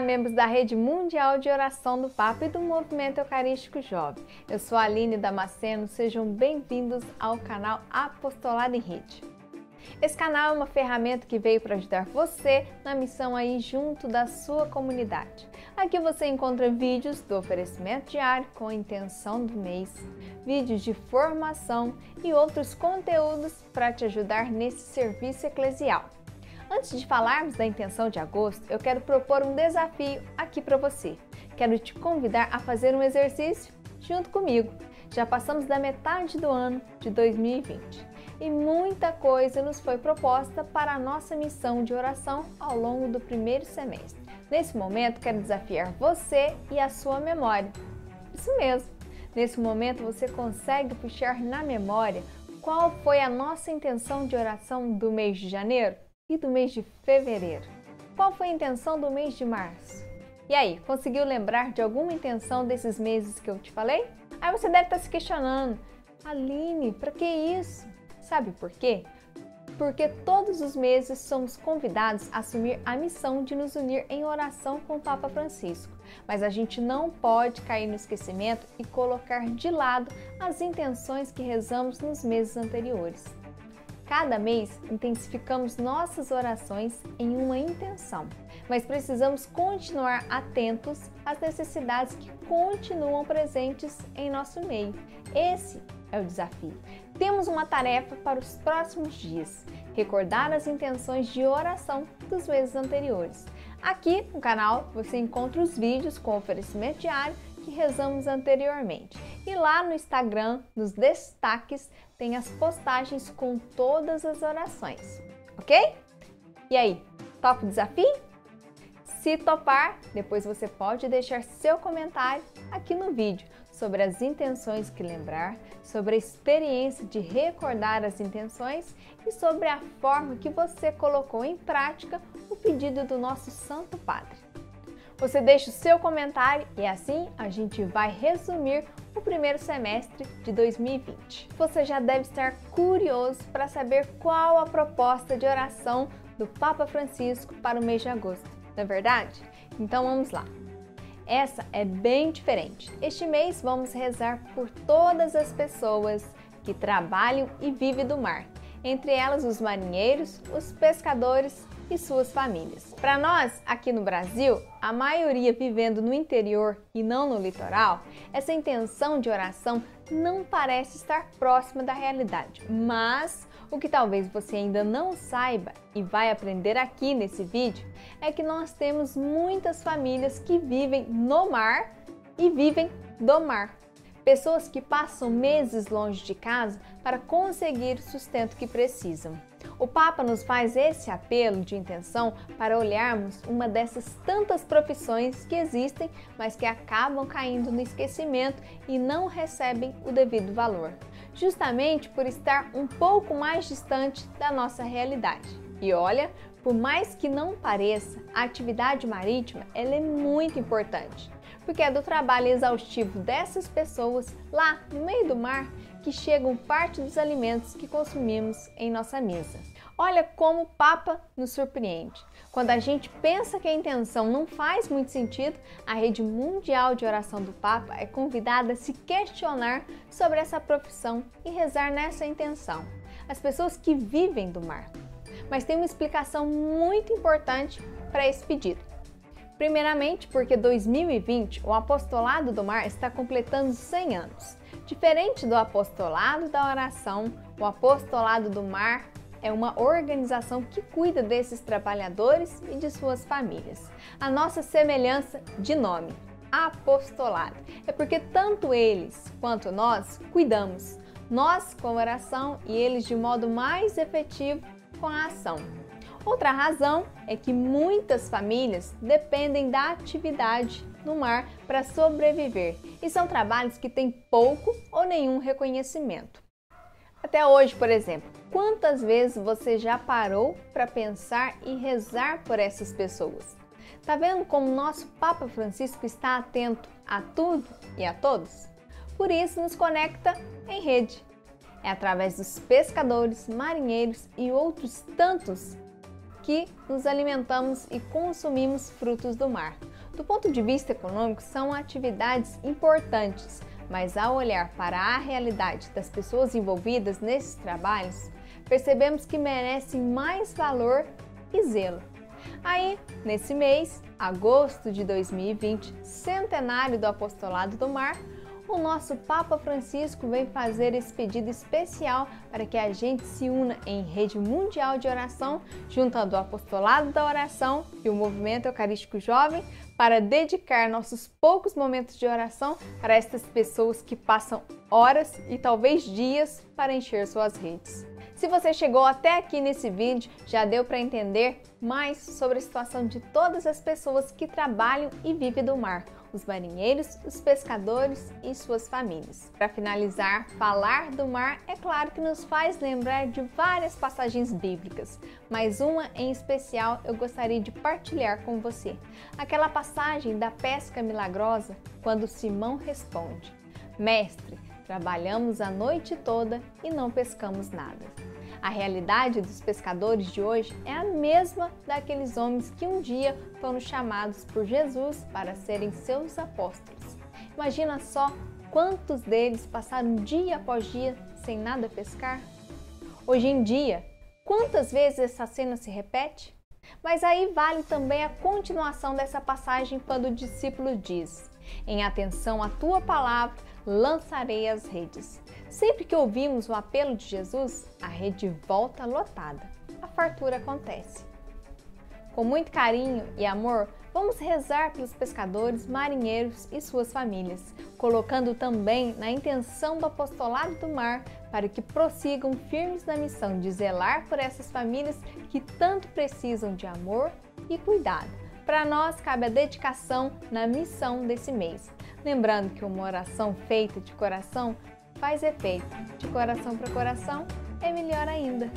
Olá, membros da Rede Mundial de Oração do Papa e do Movimento Eucarístico Jovem. Eu sou a Aline Damasceno, sejam bem-vindos ao canal Apostolado em Rede. Esse canal é uma ferramenta que veio para ajudar você na missão aí junto da sua comunidade. Aqui você encontra vídeos do oferecimento diário com a intenção do mês, vídeos de formação e outros conteúdos para te ajudar nesse serviço eclesial. Antes de falarmos da intenção de agosto, eu quero propor um desafio aqui para você. Quero te convidar a fazer um exercício junto comigo. Já passamos da metade do ano de 2020 e muita coisa nos foi proposta para a nossa missão de oração ao longo do primeiro semestre. Nesse momento, quero desafiar você e a sua memória. Isso mesmo! Nesse momento, você consegue puxar na memória qual foi a nossa intenção de oração do mês de janeiro? E do mês de fevereiro? Qual foi a intenção do mês de março? E aí, conseguiu lembrar de alguma intenção desses meses que eu te falei? Aí você deve estar se questionando, Aline, para que isso? Sabe por quê? Porque todos os meses somos convidados a assumir a missão de nos unir em oração com o Papa Francisco. Mas a gente não pode cair no esquecimento e colocar de lado as intenções que rezamos nos meses anteriores. Cada mês intensificamos nossas orações em uma intenção, mas precisamos continuar atentos às necessidades que continuam presentes em nosso meio. Esse é o desafio. Temos uma tarefa para os próximos dias: recordar as intenções de oração dos meses anteriores. Aqui no canal você encontra os vídeos com oferecimento diário que rezamos anteriormente. E lá no Instagram, nos destaques, tem as postagens com todas as orações, ok? E aí, topa o desafio? Se topar, depois você pode deixar seu comentário aqui no vídeo sobre as intenções que lembrar, sobre a experiência de recordar as intenções e sobre a forma que você colocou em prática o pedido do nosso Santo Padre. Você deixa o seu comentário e assim a gente vai resumir o primeiro semestre de 2020. Você já deve estar curioso para saber qual a proposta de oração do Papa Francisco para o mês de agosto, não é verdade? Então vamos lá. Essa é bem diferente. Este mês vamos rezar por todas as pessoas que trabalham e vivem do mar, entre elas os marinheiros, os pescadores e suas famílias. Para nós, aqui no Brasil, a maioria vivendo no interior e não no litoral, essa intenção de oração não parece estar próxima da realidade. Mas o que talvez você ainda não saiba e vai aprender aqui nesse vídeo é que nós temos muitas famílias que vivem no mar e vivem do mar. Pessoas que passam meses longe de casa para conseguir o sustento que precisam. O Papa nos faz esse apelo de intenção para olharmos uma dessas tantas profissões que existem, mas que acabam caindo no esquecimento e não recebem o devido valor, justamente por estar um pouco mais distante da nossa realidade. E olha, por mais que não pareça, a atividade marítima ela é muito importante porque é do trabalho exaustivo dessas pessoas lá no meio do mar que chegam parte dos alimentos que consumimos em nossa mesa. Olha como o Papa nos surpreende. Quando a gente pensa que a intenção não faz muito sentido, a rede mundial de oração do Papa é convidada a se questionar sobre essa profissão e rezar nessa intenção. As pessoas que vivem do mar. Mas tem uma explicação muito importante para esse pedido. Primeiramente, porque 2020 o apostolado do mar está completando 100 anos. Diferente do apostolado da oração, o apostolado do mar é uma organização que cuida desses trabalhadores e de suas famílias. A nossa semelhança de nome, apostolado, é porque tanto eles quanto nós cuidamos, nós com oração e eles de modo mais efetivo com a ação. Outra razão é que muitas famílias dependem da atividade no mar para sobreviver e são trabalhos que têm pouco ou nenhum reconhecimento. Até hoje, por exemplo, quantas vezes você já parou para pensar e rezar por essas pessoas? Tá vendo como nosso Papa Francisco está atento a tudo e a todos? Por isso nos conecta em rede. É através dos pescadores, marinheiros e outros tantos que nos alimentamos e consumimos frutos do mar. Do ponto de vista econômico, são atividades importantes, mas ao olhar para a realidade das pessoas envolvidas nesses trabalhos, percebemos que merecem mais valor e zelo. Aí, nesse mês, agosto de 2020, centenário do Apostolado do Mar, o nosso Papa Francisco vem fazer esse pedido especial para que a gente se una em rede mundial de oração, juntando o apostolado da oração e o movimento eucarístico jovem, para dedicar nossos poucos momentos de oração para estas pessoas que passam horas e talvez dias para encher suas redes. Se você chegou até aqui nesse vídeo, já deu para entender mais sobre a situação de todas as pessoas que trabalham e vivem do mar, os marinheiros, os pescadores e suas famílias. Para finalizar, falar do mar é claro que nos faz lembrar de várias passagens bíblicas, mas uma em especial eu gostaria de partilhar com você. Aquela passagem da pesca milagrosa, quando Simão responde: Mestre, trabalhamos a noite toda e não pescamos nada. A realidade dos pescadores de hoje é a mesma daqueles homens que um dia foram chamados por Jesus para serem seus apóstolos. Imagina só quantos deles passaram dia após dia sem nada pescar? Hoje em dia, quantas vezes essa cena se repete? Mas aí vale também a continuação dessa passagem quando o discípulo diz: Em atenção à tua palavra, lançarei as redes. Sempre que ouvimos o apelo de Jesus, a rede volta lotada. A fartura acontece. Com muito carinho e amor, vamos rezar pelos pescadores, marinheiros e suas famílias, colocando também na intenção do apostolado do mar para que prossigam firmes na missão de zelar por essas famílias que tanto precisam de amor e cuidado. Para nós cabe a dedicação na missão desse mês. Lembrando que uma oração feita de coração faz efeito. De coração para coração é melhor ainda.